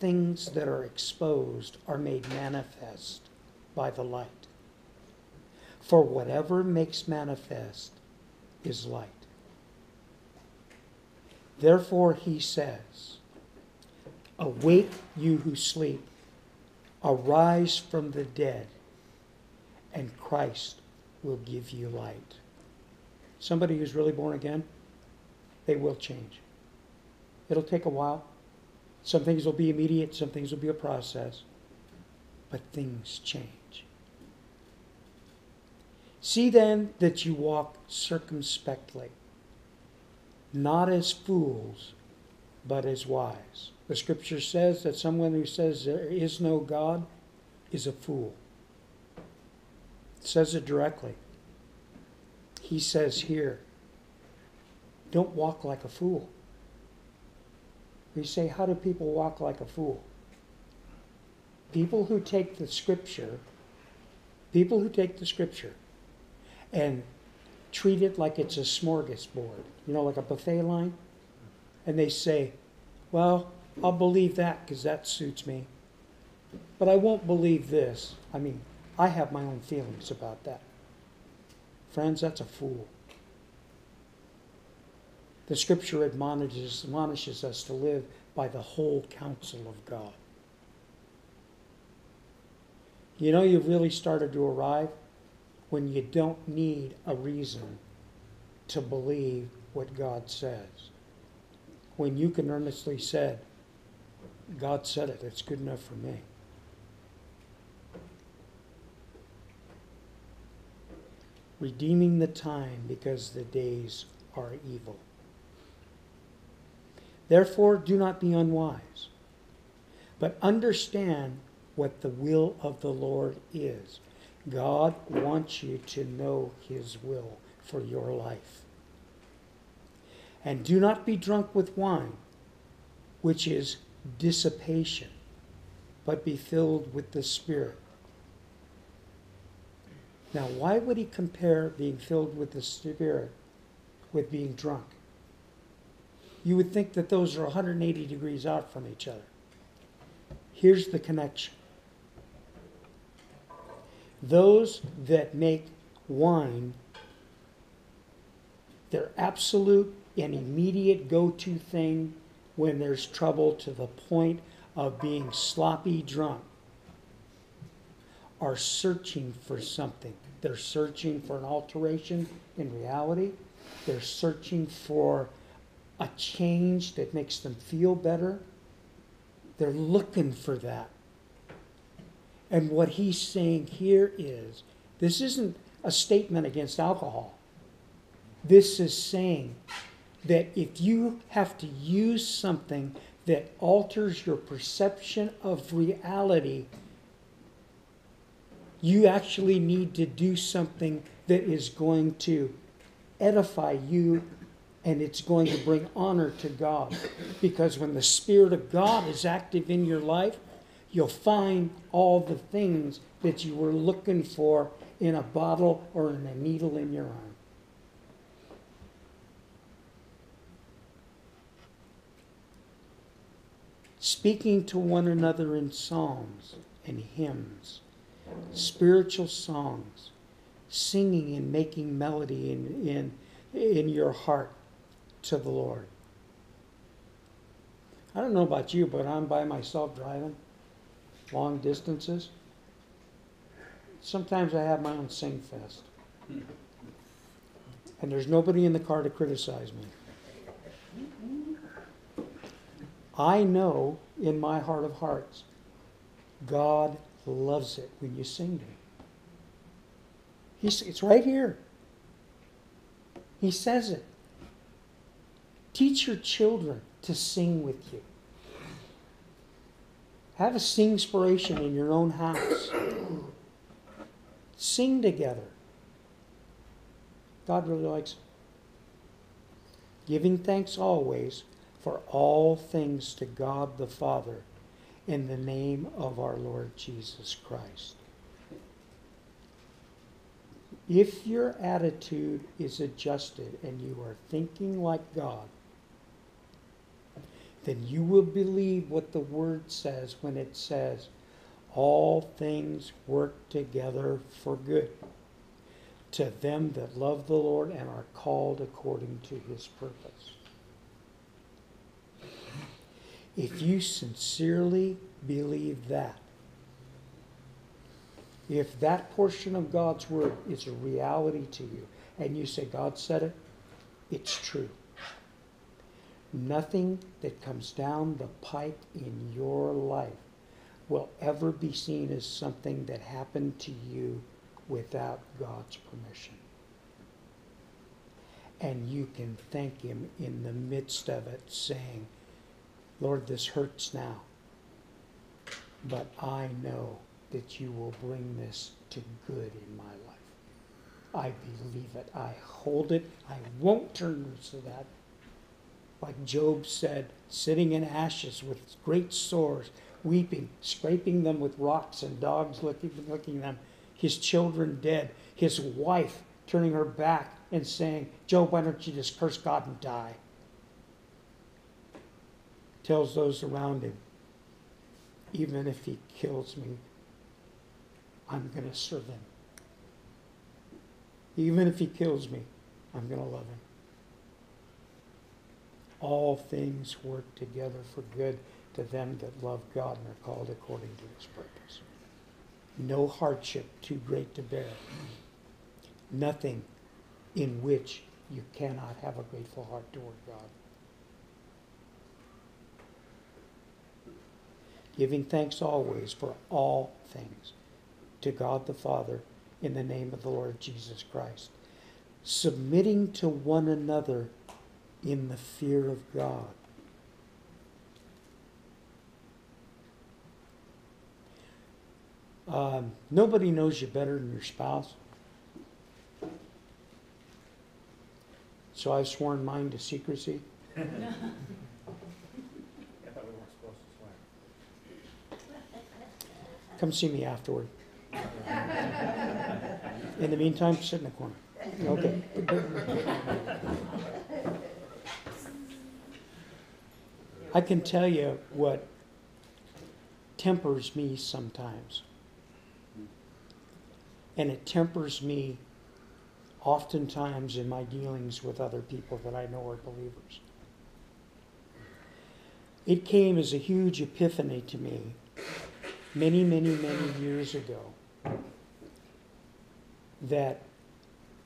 things that are exposed are made manifest by the light. For whatever makes manifest is light. Therefore, he says, Awake, you who sleep, arise from the dead, and Christ will give you light. Somebody who's really born again, they will change. It'll take a while. Some things will be immediate, some things will be a process, but things change. See then that you walk circumspectly, not as fools, but as wise. The scripture says that someone who says there is no God is a fool. It says it directly. He says here, don't walk like a fool. We say, how do people walk like a fool? People who take the scripture, people who take the scripture and treat it like it's a smorgasbord, you know, like a buffet line, and they say, well, I'll believe that because that suits me. But I won't believe this. I mean, I have my own feelings about that. Friends, that's a fool. The scripture admonishes, admonishes us to live by the whole counsel of God. You know, you've really started to arrive when you don't need a reason to believe what God says. When you can earnestly say, God said it, it's good enough for me. Redeeming the time because the days are evil. Therefore, do not be unwise, but understand what the will of the Lord is. God wants you to know His will for your life. And do not be drunk with wine, which is dissipation, but be filled with the Spirit. Now, why would he compare being filled with the Spirit with being drunk? You would think that those are 180 degrees out from each other. Here's the connection those that make wine their absolute and immediate go to thing when there's trouble to the point of being sloppy drunk are searching for something. They're searching for an alteration in reality. They're searching for a change that makes them feel better. They're looking for that. And what he's saying here is this isn't a statement against alcohol. This is saying that if you have to use something that alters your perception of reality, you actually need to do something that is going to edify you and it's going to bring honor to God. Because when the Spirit of God is active in your life, you'll find all the things that you were looking for in a bottle or in a needle in your arm. Speaking to one another in psalms and hymns, spiritual songs, singing and making melody in, in, in your heart to the Lord. I don't know about you, but I'm by myself driving long distances. Sometimes I have my own sing fest. And there's nobody in the car to criticize me. I know in my heart of hearts, God loves it when you sing to Him. He's, it's right here. He says it. Teach your children to sing with you. Have a sing inspiration in your own house. Sing together. God really likes. Giving thanks always for all things to God the Father in the name of our Lord Jesus Christ. If your attitude is adjusted and you are thinking like God, then you will believe what the word says when it says, all things work together for good to them that love the Lord and are called according to his purpose. If you sincerely believe that, if that portion of God's word is a reality to you, and you say, God said it, it's true. Nothing that comes down the pipe in your life will ever be seen as something that happened to you without God's permission. And you can thank Him in the midst of it, saying, Lord, this hurts now, but I know that you will bring this to good in my life. I believe it. I hold it. I won't turn loose of that. Like Job said, sitting in ashes with great sores, weeping, scraping them with rocks, and dogs licking, licking them, his children dead, his wife turning her back and saying, Job, why don't you just curse God and die? Tells those around him, even if he kills me, I'm going to serve him. Even if he kills me, I'm going to love him. All things work together for good to them that love God and are called according to his purpose. No hardship too great to bear. Nothing in which you cannot have a grateful heart toward God. Giving thanks always for all things to God the Father in the name of the Lord Jesus Christ. Submitting to one another in the fear of God. Um, nobody knows you better than your spouse. So I've sworn mine to secrecy. I thought we weren't supposed to swear. Come see me afterward. In the meantime, sit in the corner. Okay. I can tell you what tempers me sometimes. And it tempers me oftentimes in my dealings with other people that I know are believers. It came as a huge epiphany to me many, many, many years ago that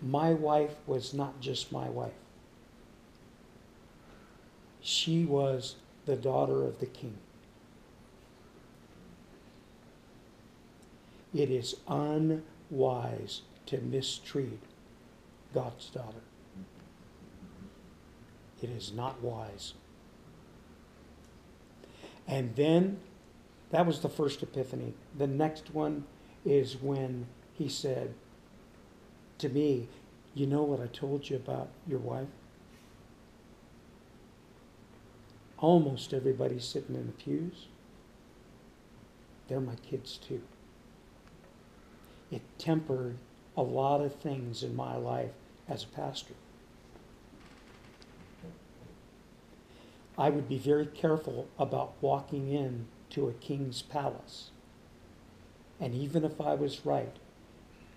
my wife was not just my wife. She was the daughter of the king. It is unwise to mistreat God's daughter. It is not wise. And then that was the first epiphany. The next one is when he said to me, You know what I told you about your wife? Almost everybody sitting in the pews, they're my kids too. It tempered a lot of things in my life as a pastor. I would be very careful about walking in to a king's palace. And even if I was right,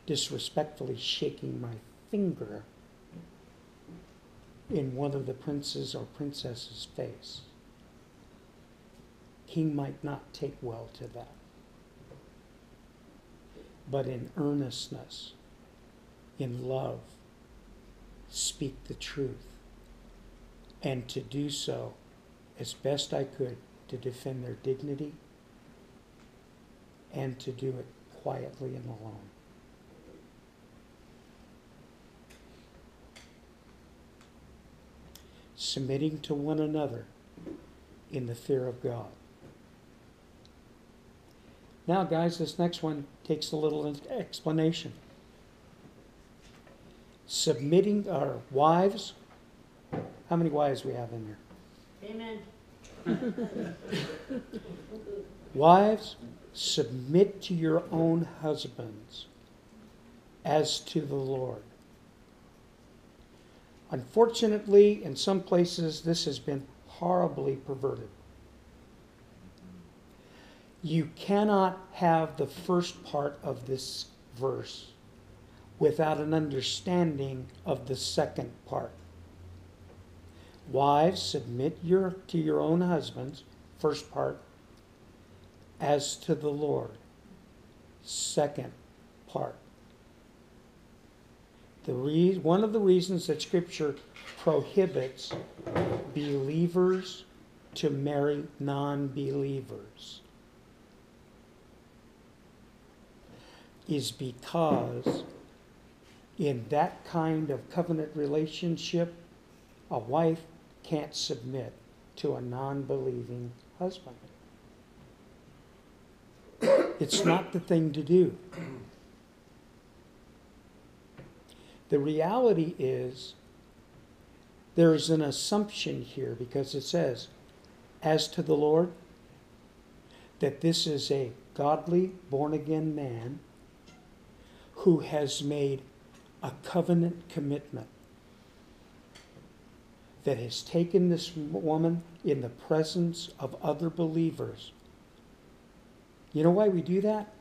disrespectfully shaking my finger in one of the prince's or princess's face. King might not take well to that. But in earnestness, in love, speak the truth. And to do so as best I could to defend their dignity and to do it quietly and alone. Submitting to one another in the fear of God. Now, guys, this next one takes a little explanation. Submitting our wives. How many wives we have in here? Amen. Wives, submit to your own husbands as to the Lord. Unfortunately, in some places, this has been horribly perverted. You cannot have the first part of this verse without an understanding of the second part. Wives, submit your, to your own husbands, first part, as to the Lord, second part. The re- one of the reasons that Scripture prohibits believers to marry non believers is because in that kind of covenant relationship, a wife can't submit to a non believing husband. It's not the thing to do. The reality is there is an assumption here because it says, as to the Lord, that this is a godly, born again man who has made a covenant commitment that has taken this woman in the presence of other believers. You know why we do that?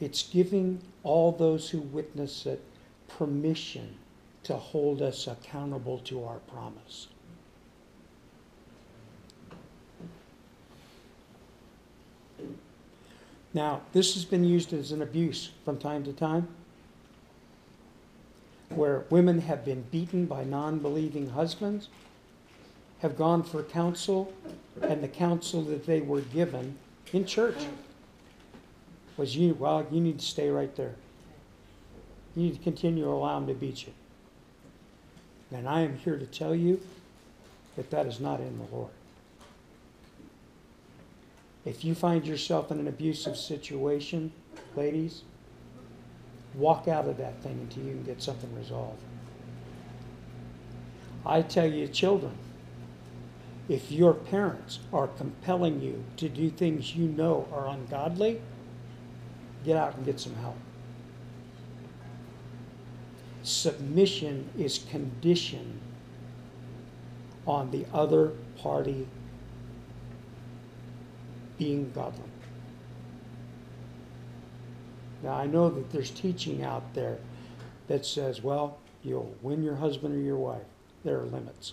It's giving all those who witness it permission to hold us accountable to our promise. Now, this has been used as an abuse from time to time, where women have been beaten by non believing husbands, have gone for counsel, and the counsel that they were given in church was you, well, you need to stay right there. You need to continue to allow them to beat you. And I am here to tell you that that is not in the Lord. If you find yourself in an abusive situation, ladies, walk out of that thing until you can get something resolved. I tell you, children, if your parents are compelling you to do things you know are ungodly, get out and get some help. Submission is conditioned on the other party being godly. Now, I know that there's teaching out there that says, well, you'll win your husband or your wife. There are limits.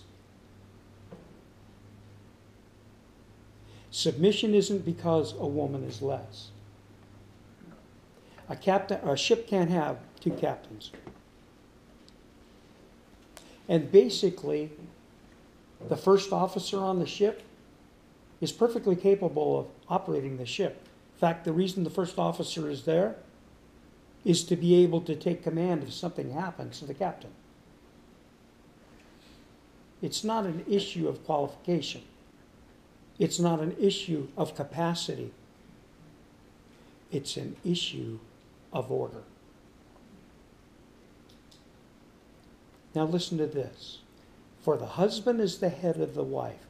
Submission isn't because a woman is less. A captain, a ship can't have two captains. And basically, the first officer on the ship is perfectly capable of operating the ship. In fact, the reason the first officer is there is to be able to take command if something happens to the captain. It's not an issue of qualification. It's not an issue of capacity. It's an issue of order. Now, listen to this. For the husband is the head of the wife.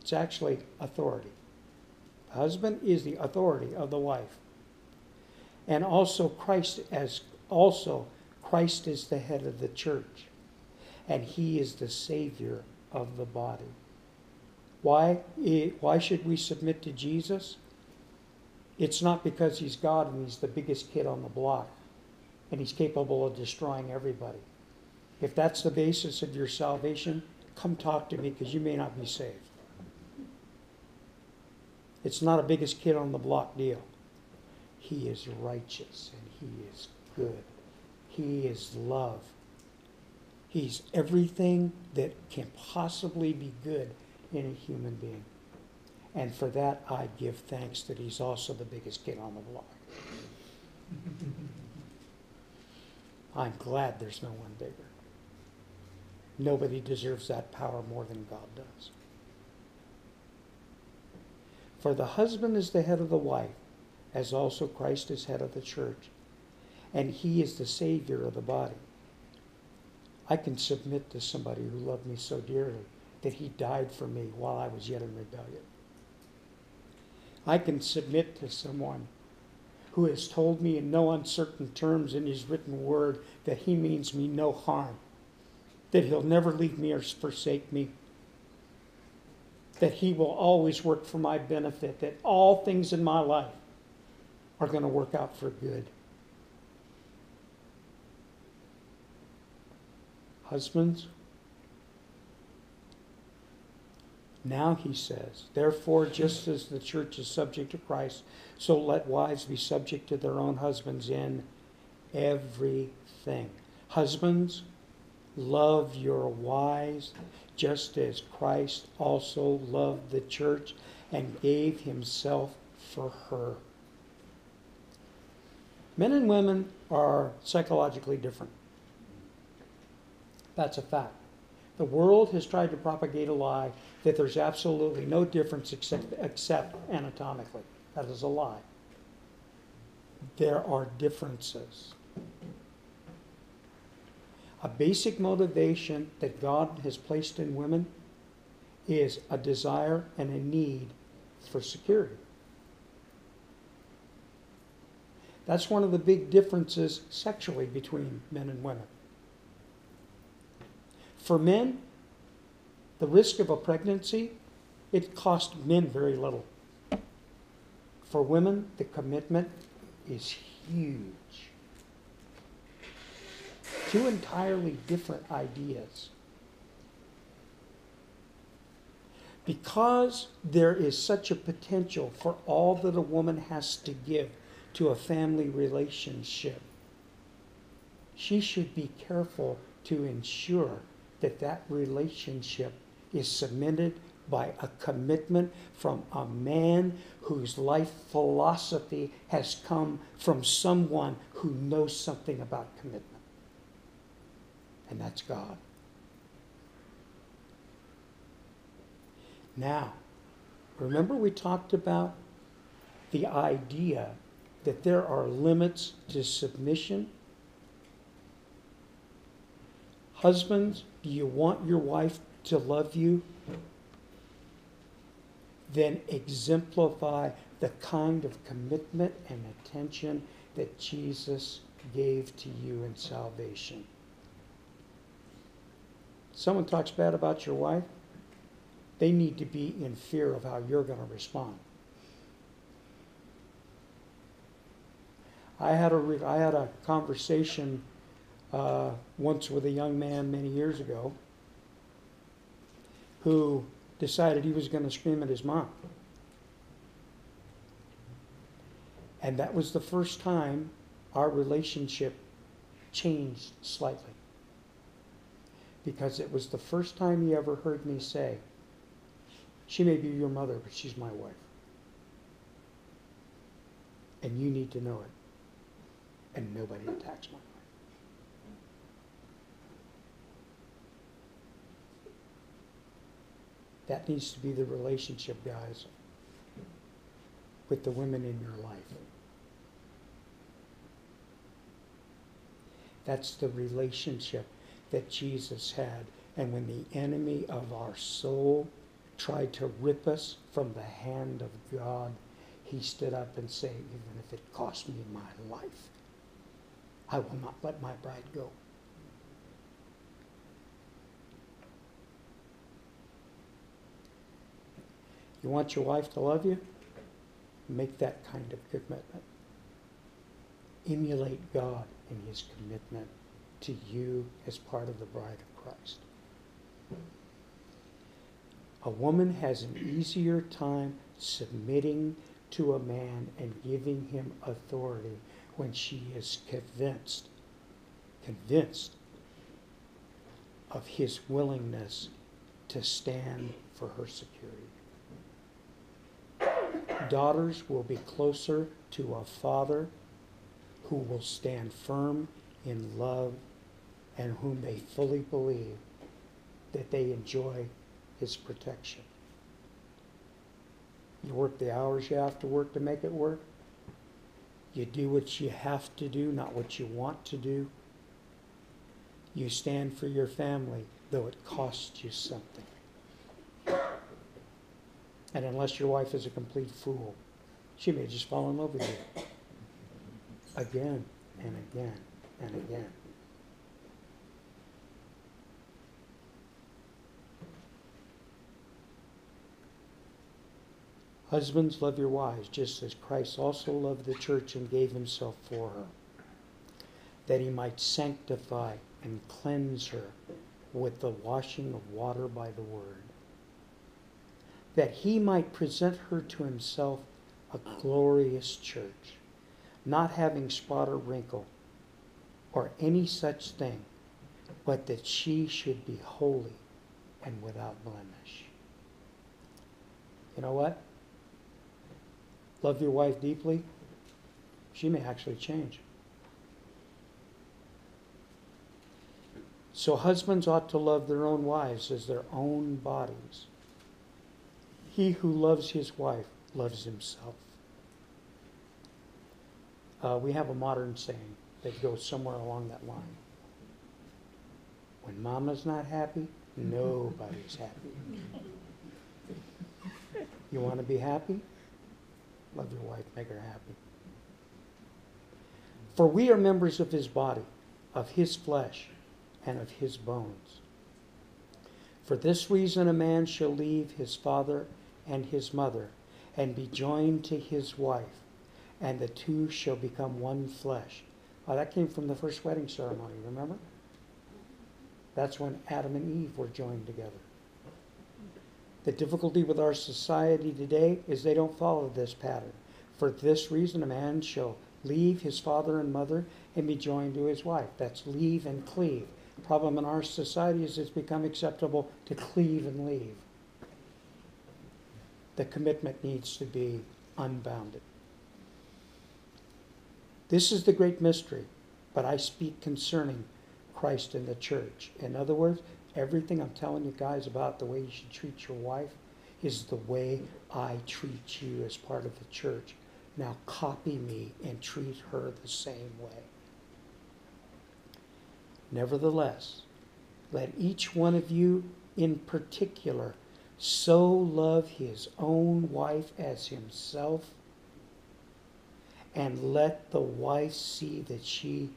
It's actually authority. The husband is the authority of the wife. And also Christ as also Christ is the head of the church. And he is the savior of the body. Why, why should we submit to Jesus? It's not because he's God and he's the biggest kid on the block and he's capable of destroying everybody. If that's the basis of your salvation, come talk to me because you may not be saved. It's not a biggest kid on the block deal. He is righteous and he is good. He is love. He's everything that can possibly be good in a human being. And for that, I give thanks that he's also the biggest kid on the block. I'm glad there's no one bigger. Nobody deserves that power more than God does. For the husband is the head of the wife, as also Christ is head of the church, and he is the Savior of the body. I can submit to somebody who loved me so dearly that he died for me while I was yet in rebellion. I can submit to someone who has told me in no uncertain terms in his written word that he means me no harm, that he'll never leave me or forsake me. That He will always work for my benefit, that all things in my life are going to work out for good. Husbands, now he says, therefore, just as the church is subject to Christ, so let wives be subject to their own husbands in everything. Husbands, love your wives just as Christ also loved the church and gave himself for her. Men and women are psychologically different. That's a fact. The world has tried to propagate a lie that there's absolutely no difference except, except anatomically. That is a lie. There are differences. A basic motivation that God has placed in women is a desire and a need for security. That's one of the big differences sexually between men and women. For men, the risk of a pregnancy, it costs men very little. For women, the commitment is huge. Two entirely different ideas. Because there is such a potential for all that a woman has to give to a family relationship, she should be careful to ensure that that relationship is cemented by a commitment from a man whose life philosophy has come from someone who knows something about commitment. And that's God. Now, remember we talked about the idea that there are limits to submission? Husbands, do you want your wife to love you? Then exemplify the kind of commitment and attention that Jesus gave to you in salvation. Someone talks bad about your wife, they need to be in fear of how you're going to respond. I had a I had a conversation uh, once with a young man many years ago who decided he was going to scream at his mom. And that was the first time our relationship changed slightly. Because it was the first time he ever heard me say, She may be your mother, but she's my wife. And you need to know it. And nobody attacks my wife. That needs to be the relationship, guys, with the women in your life. That's the relationship that Jesus had. And when the enemy of our soul tried to rip us from the hand of God, he stood up and said, even if it cost me my life, I will not let my bride go. You want your wife to love you? Make that kind of commitment. Emulate God in his commitment to you as part of the bride of Christ. A woman has an easier time submitting to a man and giving him authority when she is convinced, convinced of his willingness to stand for her security daughters will be closer to a father who will stand firm in love and whom they fully believe that they enjoy his protection. You work the hours you have to work to make it work. You do what you have to do, not what you want to do. You stand for your family, though it costs you something. And unless your wife is a complete fool, she may just fall in love with you. Again and again and again. Husbands, love your wives, just as Christ also loved the church and gave himself for her, that he might sanctify and cleanse her with the washing of water by the word, that he might present her to himself a glorious church, not having spot or wrinkle or any such thing, but that she should be holy and without blemish. You know what? Love your wife deeply, she may actually change. So husbands ought to love their own wives as their own bodies. He who loves his wife loves himself. Uh, we have a modern saying that goes somewhere along that line. When mama's not happy, nobody's happy. You want to be happy? Love your wife, make her happy. For we are members of his body, of his flesh, and of his bones. For this reason, a man shall leave his father and his mother, and be joined to his wife, and the two shall become one flesh. Oh, that came from the first wedding ceremony, remember? That's when Adam and Eve were joined together. The difficulty with our society today is they don't follow this pattern. For this reason, a man shall leave his father and mother and be joined to his wife. That's leave and cleave. The Problem in our society is it's become acceptable to cleave and leave. The commitment needs to be unbounded. This is the great mystery, but I speak concerning Christ and the church. In other words, everything I'm telling you guys about the way you should treat your wife is the way I treat you as part of the church. Now copy me and treat her the same way. Nevertheless, let each one of you in particular so love his own wife as himself, and let the wife see that she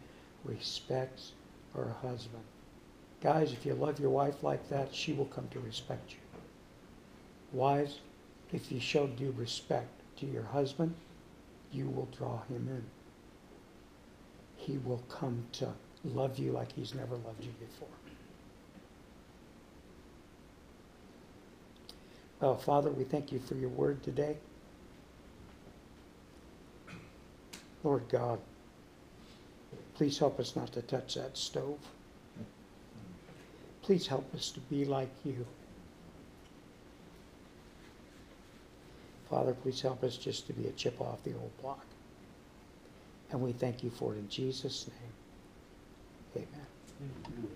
respects her husband. Guys, if you love your wife like that, she will come to respect you. Wives, if you show due respect to your husband, you will draw him in. He will come to love you like he's never loved you before. Oh, Father, we thank you for your word today. Lord God, please help us not to touch that stove. Please help us to be like you. Father, please help us just to be a chip off the old block. And we thank you for it in Jesus' name. Amen.